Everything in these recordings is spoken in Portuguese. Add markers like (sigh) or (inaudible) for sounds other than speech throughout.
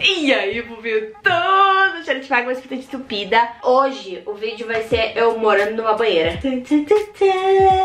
E aí, cheiro de água, mas estupida. Hoje o vídeo vai ser eu morando numa banheira.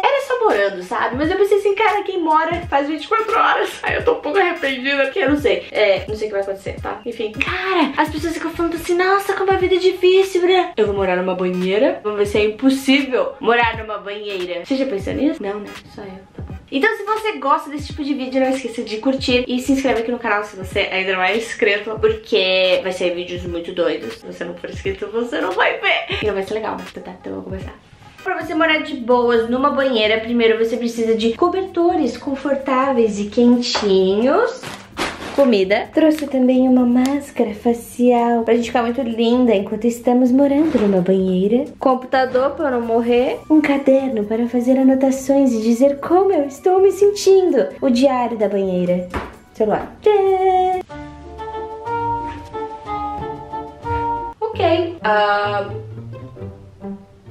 Era só morando, sabe? Mas eu pensei assim, cara, quem mora faz 24 horas. Aí eu tô um pouco arrependida, porque eu não sei. É, não sei o que vai acontecer, tá? Enfim. Cara, as pessoas ficam falando assim, nossa, como a vida é difícil, né? Eu vou morar numa banheira. Vamos ver se é impossível morar numa banheira. Você já pensou nisso? Não, né? Só eu, tá bom. Então se você gosta desse tipo de vídeo, não esqueça de curtir e se inscreve aqui no canal se você ainda não é inscrito, porque vai ser vídeos muito doidos. Se você não for inscrito, você não vai ver. Então vai ser legal, tá, tá, então vou começar. Pra você morar de boas numa banheira, primeiro você precisa de cobertores confortáveis e quentinhos comida. Trouxe também uma máscara facial pra gente ficar muito linda enquanto estamos morando numa banheira. Computador para não morrer. Um caderno para fazer anotações e dizer como eu estou me sentindo. O diário da banheira. Celular. Tchê! Ok. Uh...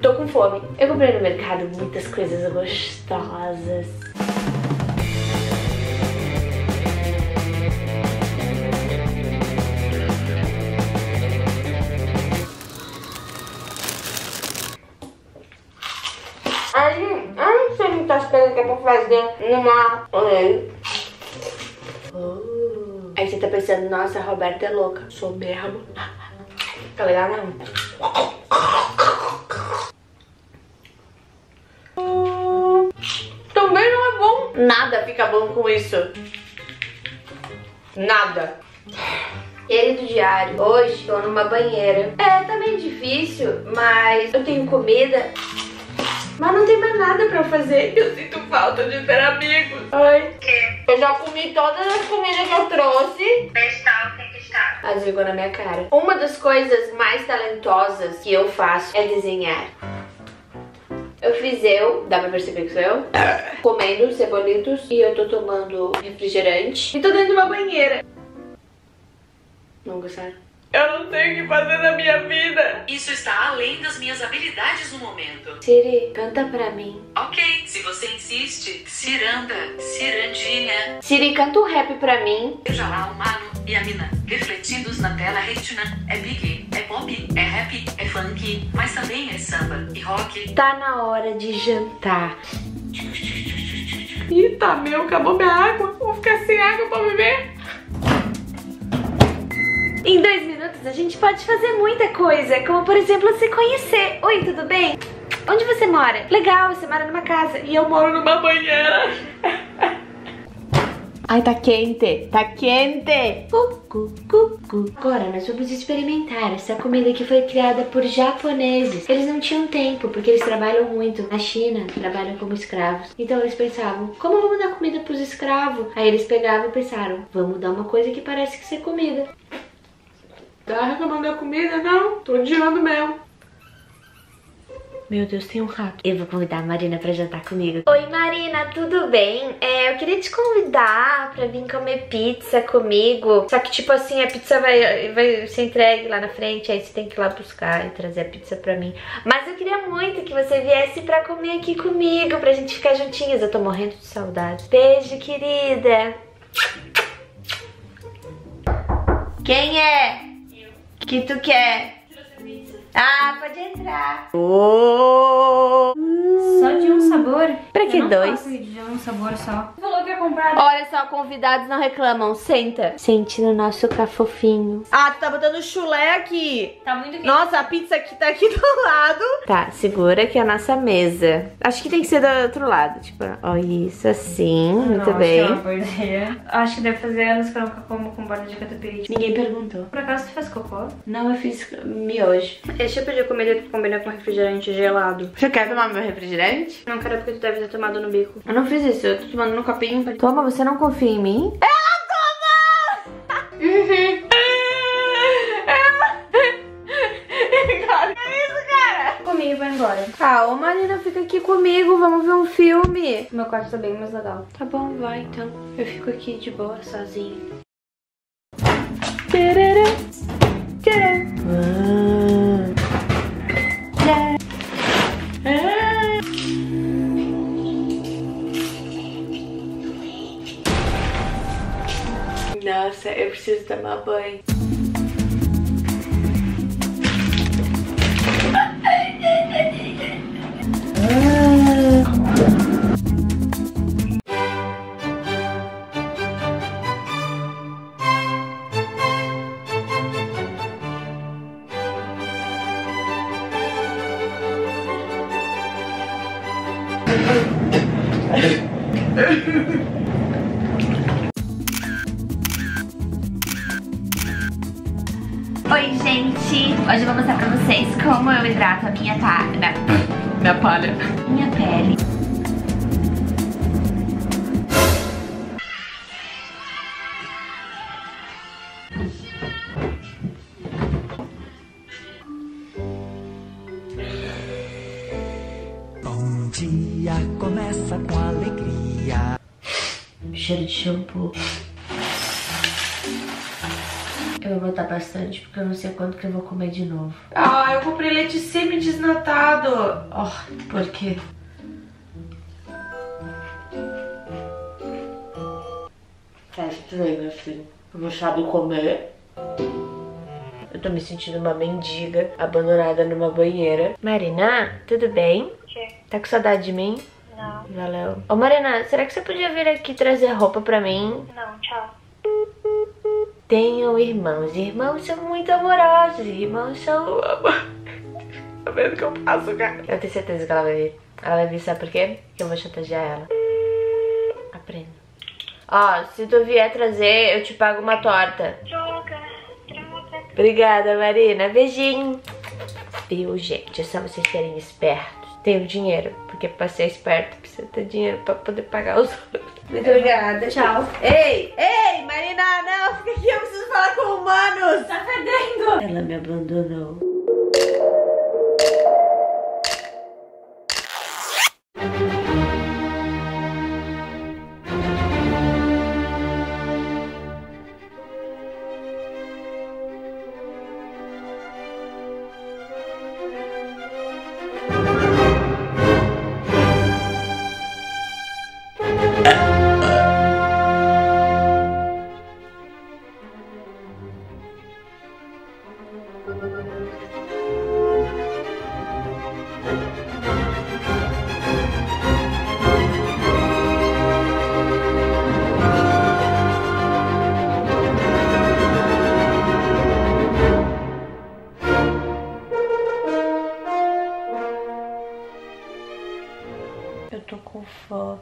Tô com fome. Eu comprei no mercado muitas coisas gostosas. Fazer numa... Aí. você tá pensando, nossa, a Roberta é louca. Sou mesmo. Tá legal, não? Também não é bom. Nada fica bom com isso. Nada. Querido diário, hoje tô numa banheira. É, tá meio difícil, mas eu tenho comida. Mas não tem mais nada pra fazer. Eu sinto falta de ter amigos. Ai. Eu já comi todas as comidas que eu trouxe. Pestal tem que estar. Mas ficou na minha cara. Uma das coisas mais talentosas que eu faço é desenhar. Eu fiz eu, dá pra perceber que sou eu, comendo cebolitos e eu tô tomando refrigerante. E tô dentro de uma banheira. Não gostaram? Eu não tenho o que fazer na minha vida. Isso está além das minhas habilidades no momento. Siri, canta pra mim. Ok, se você insiste. Ciranda, Cirandinha. Siri, canta um rap pra mim. Eu já lá o Mano e a Mina, refletidos na tela retina. É big, é pop, é rap, é funk, mas também é samba e rock. Tá na hora de jantar. Eita, tá meu, acabou minha água. Vou ficar sem água pra beber. Em 2000 crianças, a gente pode fazer muita coisa, como por exemplo se conhecer. Oi, tudo bem? Onde você mora? Legal, você mora numa casa e eu moro numa banheira. (laughs) Ai, tá quente, tá quente! Cucu, cucu. Agora nós vamos experimentar essa comida que foi criada por japoneses. Eles não tinham tempo, porque eles trabalham muito. Na China, trabalham como escravos. Então eles pensavam, como vamos dar comida pros escravos? Aí eles pegavam e pensaram, vamos dar uma coisa que parece que ser é comida. Tá reclamando da comida? Não, tô odiando mesmo. Meu Deus, tem um rato. Eu vou convidar a Marina pra jantar comigo. Oi, Marina, tudo bem? É, eu queria te convidar pra vir comer pizza comigo. Só que, tipo assim, a pizza vai, vai ser entregue lá na frente, aí você tem que ir lá buscar e trazer a pizza pra mim. Mas eu queria muito que você viesse pra comer aqui comigo, pra gente ficar juntinhas. Eu tô morrendo de saudade. Beijo, querida. Quem é? Que tu quer? Ah, pode entrar. Oh. De um sabor? Pra que Eu não dois? vídeo de um sabor só. Você falou que ia comprar. Olha só, convidados não reclamam. Senta. Sente no nosso cafofinho. Ah, tu tá botando chulé aqui. Tá muito quente. Nossa, a pizza aqui tá aqui (laughs) do lado. Tá, segura que é a nossa mesa. Acho que tem que ser do outro lado. Tipo, ó, isso assim. Muito Não, bem. Acho que, é ideia. acho que deve fazer anos que eu nunca como com borda de catupiry. Ninguém perguntou. Por acaso tu faz cocô? Não, eu fiz miojo. Esse tipo de comida que combina com refrigerante gelado. Você quer tomar meu refrigerante? Não quero porque tu deve ter tomado no bico. Eu não fiz isso, eu tô tomando no copinho. Toma, você não confia em mim? (laughs) Ela toma! Uhum. Ela... Cara, que é isso, cara? Comi e vai embora. Calma, Marina, fica aqui comigo, vamos ver um filme. Meu quarto tá bem mais legal. Tá bom, vai então. Eu fico aqui de boa, sozinha. Tcharam. Preciso tomar banho. Oi, gente! Hoje eu vou mostrar pra vocês como eu hidrato a minha, ta... minha, (laughs) minha palha. Minha pele. Bom dia começa com alegria. Cheiro de shampoo. Bastante porque eu não sei quanto que eu vou comer de novo. Ah, eu comprei leite semi-desnatado. Oh, por quê? Treino, meu filho. Não sabe comer. Eu tô me sentindo uma mendiga, abandonada numa banheira. Marina, tudo bem? Tá com saudade de mim? Não, Valeu. Ô Marina, será que você podia vir aqui trazer roupa pra mim? não, tchau. Tenho irmãos. Irmãos são muito amorosos. Irmãos são. (laughs) Tá vendo que eu passo, cara? Eu tenho certeza que ela vai vir. Ela vai vir, sabe por quê? Que eu vou chantagear ela. Aprenda. Ó, se tu vier trazer, eu te pago uma torta. Droga. Obrigada, Marina. Beijinho. Viu, gente? É só vocês serem espertos. Tenho dinheiro, porque pra ser esperto precisa ter dinheiro pra poder pagar os outros. (laughs) Muito obrigada. Tchau. Ei, ei, Marina, não, fica aqui, eu preciso falar com humanos. Tá fedendo! Ela me abandonou. Fome.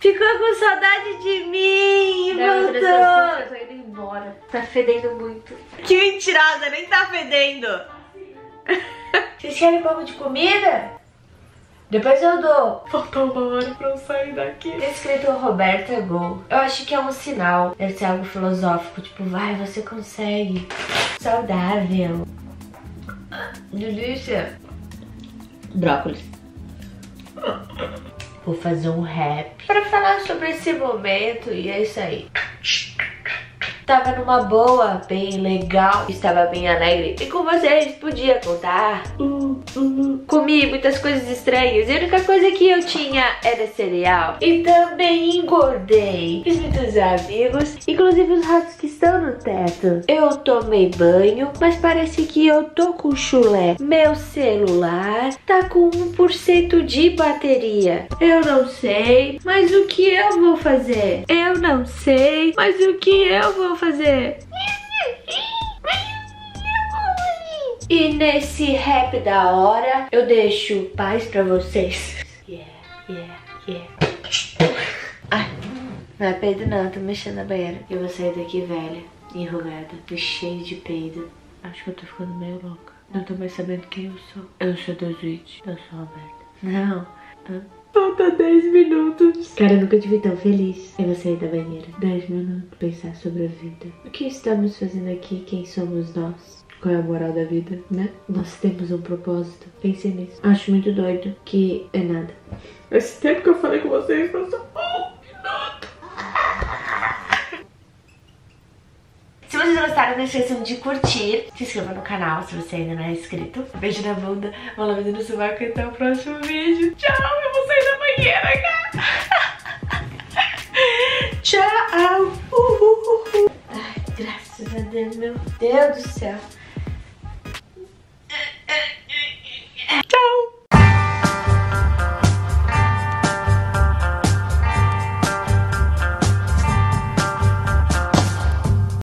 Ficou com saudade de mim e voltou. Eu tô indo embora. Tá fedendo muito. Que mentirosa, nem tá fedendo. (laughs) Vocês querem um pouco de comida? Depois eu dou. Faltou uma hora pra eu sair daqui. Tem escrito Roberta Gol. Eu acho que é um sinal. Deve ser algo filosófico. Tipo, vai, você consegue. Saudável. Delícia. Brócolis. Vou fazer um rap pra falar sobre esse momento e é isso aí. Tava numa boa, bem legal, estava bem alegre e com vocês podia contar. Uh, uh. Comi muitas coisas estranhas e a única coisa que eu tinha era cereal. E também engordei. Fiz muitos amigos, inclusive os ratos que estão no teto. Eu tomei banho, mas parece que eu tô com chulé. Meu celular tá com 1% de bateria. Eu não sei, mas o que eu vou fazer? Eu não sei, mas o que eu vou fazer? E nesse rap da hora, eu deixo paz pra vocês. Yeah, yeah, yeah. Ai, não é peido não, tô mexendo na banheira. Eu vou sair daqui velha, enrugada, cheia de peido. Acho que eu tô ficando meio louca. Não tô mais sabendo quem eu sou. Eu sou do eu sou a. Não. Hã? Falta 10 minutos. Cara, eu nunca te vi tão feliz. Eu vou sair da banheira. 10 minutos. Pensar sobre a vida. O que estamos fazendo aqui? Quem somos nós? Qual é a moral da vida, né? Nós temos um propósito. Pense nisso. Acho muito doido que é nada. Esse tempo que eu falei com vocês passou um minuto. Se vocês gostaram, não esqueçam de curtir. Se inscreva no canal se você ainda não é inscrito. Beijo na bunda, uma lamida no sovaco e até o próximo vídeo. Tchau, eu vou sair da cara. Tchau. Uh, uh, uh. Ai, graças a Deus, meu Deus do céu.